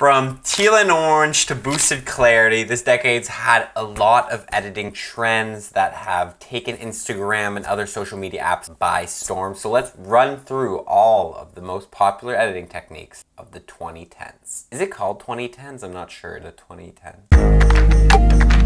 From teal and orange to boosted clarity, this decade's had a lot of editing trends that have taken Instagram and other social media apps by storm. So let's run through all of the most popular editing techniques of the 2010s. Is it called 2010s? I'm not sure, the 2010s.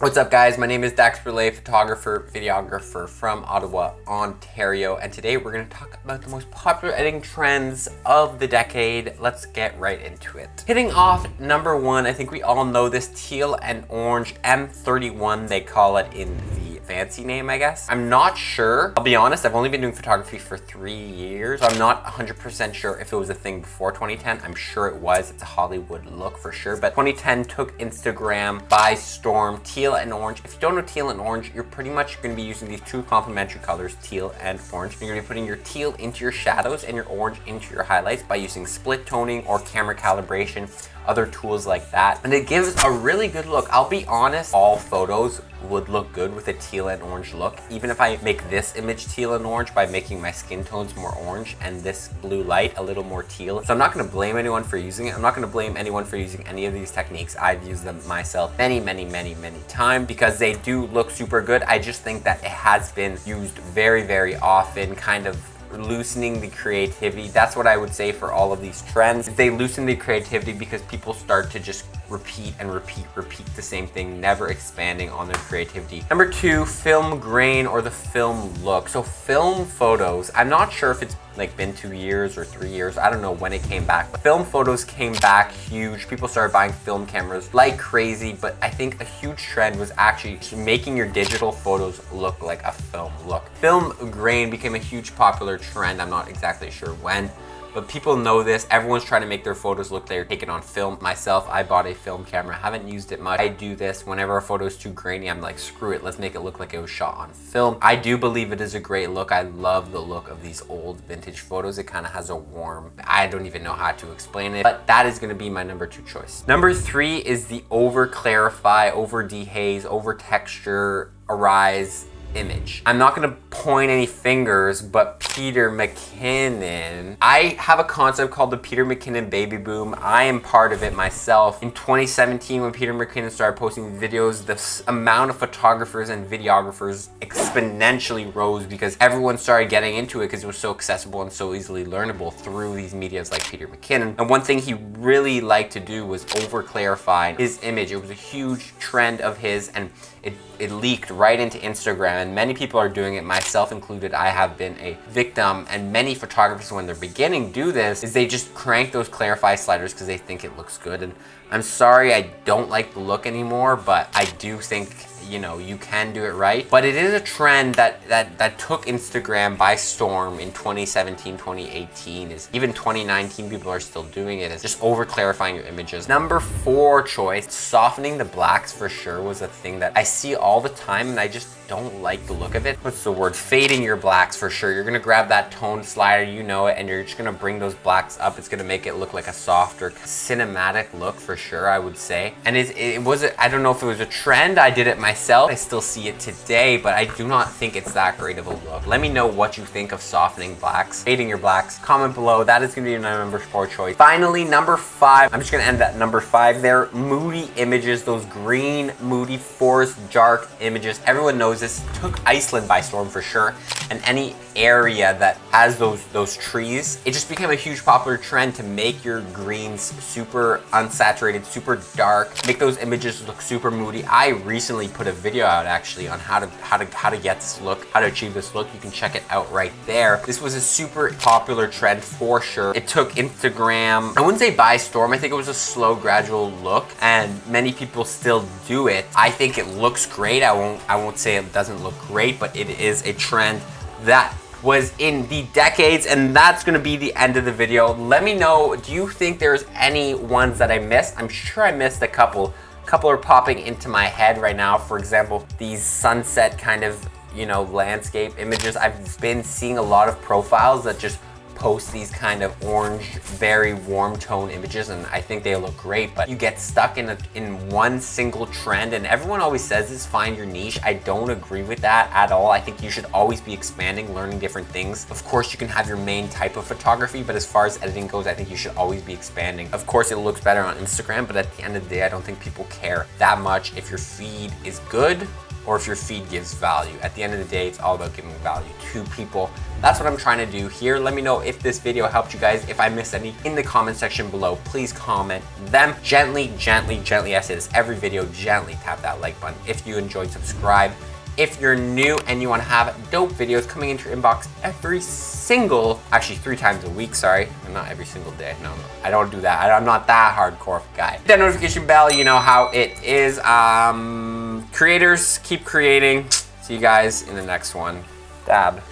What's up guys, my name is Dax Brule, photographer, videographer from Ottawa, Ontario, and today we're gonna talk about the most popular editing trends of the decade. Let's get right into it. Hitting off number one, I think we all know this teal and orange M31, they call it in the fancy name, I guess. I'm not sure. I'll be honest, I've only been doing photography for three years. So I'm not 100% sure if it was a thing before 2010. I'm sure it was. It's a Hollywood look for sure. But 2010 took Instagram by storm, teal and orange. If you don't know teal and orange, you're pretty much gonna be using these two complementary colors, teal and orange. You're gonna be putting your teal into your shadows and your orange into your highlights by using split toning or camera calibration other tools like that. And it gives a really good look. I'll be honest, all photos would look good with a teal and orange look. Even if I make this image teal and orange by making my skin tones more orange and this blue light a little more teal. So I'm not gonna blame anyone for using it. I'm not gonna blame anyone for using any of these techniques. I've used them myself many, many, many, many times because they do look super good. I just think that it has been used very, very often, kind of loosening the creativity. That's what I would say for all of these trends. They loosen the creativity because people start to just repeat and repeat, repeat the same thing, never expanding on their creativity. Number two, film grain or the film look. So film photos, I'm not sure if it's like been two years or three years. I don't know when it came back. But film photos came back huge. People started buying film cameras like crazy, but I think a huge trend was actually making your digital photos look like a film look. Film grain became a huge popular trend. I'm not exactly sure when but people know this. Everyone's trying to make their photos look they're taken on film. Myself, I bought a film camera, haven't used it much. I do this whenever a photo is too grainy, I'm like, screw it, let's make it look like it was shot on film. I do believe it is a great look. I love the look of these old vintage photos. It kind of has a warm, I don't even know how to explain it, but that is gonna be my number two choice. Number three is the over clarify, over dehaze, over texture, arise image. I'm not gonna point any fingers, but Peter McKinnon. I have a concept called the Peter McKinnon baby boom. I am part of it myself. In 2017, when Peter McKinnon started posting videos, the amount of photographers and videographers exponentially rose because everyone started getting into it because it was so accessible and so easily learnable through these medias like Peter McKinnon. And one thing he really liked to do was over clarify his image. It was a huge trend of his and it, it leaked right into Instagram and many people are doing it, myself included. I have been a victim and many photographers when they're beginning do this is they just crank those clarify sliders because they think it looks good. And I'm sorry I don't like the look anymore, but I do think you know, you can do it right. But it is a trend that, that, that took Instagram by storm in 2017, 2018. Is even 2019, people are still doing it. It's just over clarifying your images. Number four choice, softening the blacks for sure was a thing that I see all the time and I just don't like the look of it. What's the word? Fading your blacks for sure. You're gonna grab that tone slider, you know it, and you're just gonna bring those blacks up. It's gonna make it look like a softer cinematic look for sure, I would say. And it, it was, I don't know if it was a trend. I did it myself. I still see it today, but I do not think it's that great of a look. Let me know what you think of softening blacks, fading your blacks. Comment below. That is gonna be my number four choice. Finally, number five. I'm just gonna end at number five there. Moody images, those green, moody forest, dark images. Everyone knows this took Iceland by storm for sure. And any area that has those, those trees, it just became a huge popular trend to make your greens super unsaturated, super dark, make those images look super moody. I recently put a video out actually on how to, how to, how to get this look, how to achieve this look. You can check it out right there. This was a super popular trend for sure. It took Instagram, I wouldn't say by storm, I think it was a slow gradual look and many people still do it. I think it looks great. I won't, I won't say it doesn't look great, but it is a trend that was in the decades and that's gonna be the end of the video. Let me know, do you think there's any ones that I missed? I'm sure I missed a couple. Couple are popping into my head right now. For example, these sunset kind of, you know, landscape images. I've been seeing a lot of profiles that just post these kind of orange, very warm tone images and I think they look great, but you get stuck in, a, in one single trend and everyone always says this, find your niche. I don't agree with that at all. I think you should always be expanding, learning different things. Of course, you can have your main type of photography, but as far as editing goes, I think you should always be expanding. Of course, it looks better on Instagram, but at the end of the day, I don't think people care that much if your feed is good or if your feed gives value. At the end of the day, it's all about giving value to people. That's what I'm trying to do here. Let me know if this video helped you guys. If I missed any in the comment section below, please comment them gently, gently, gently. I say this every video, gently tap that like button. If you enjoyed, subscribe. If you're new and you want to have dope videos coming into your inbox every single, actually three times a week, sorry, not every single day. No, no, I don't do that. I'm not that hardcore guy. That notification bell, you know how it is. Um, creators, keep creating. See you guys in the next one. Dab.